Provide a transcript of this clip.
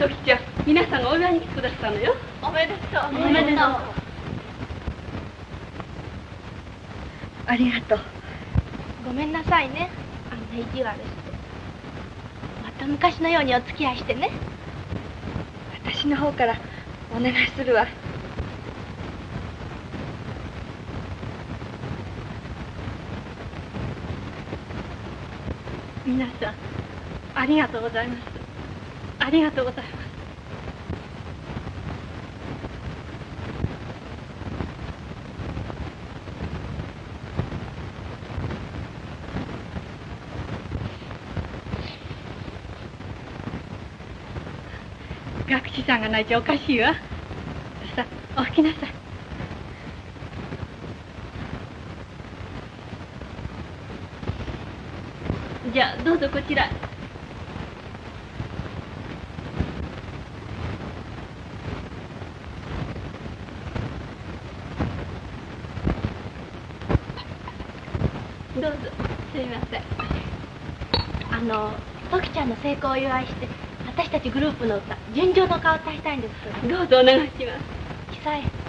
時ちゃん皆さんがお祝いに来てくださったのよ。おめでとう。おめでとうありがとう。ごめんなさいね。あんな意地悪して。また昔のようにお付き合いしてね。私の方からお願いするわ皆さんありがとうございます。ありがとうございます。学士さんが泣いちゃおかしいわ。さあ起きなさい。じゃあどうぞこちら。へどうぞすみません。あの時ちゃんの成功をお祝いして私たちグループの歌「純情の顔」を歌いたいんですけど。どうぞお願いします。久江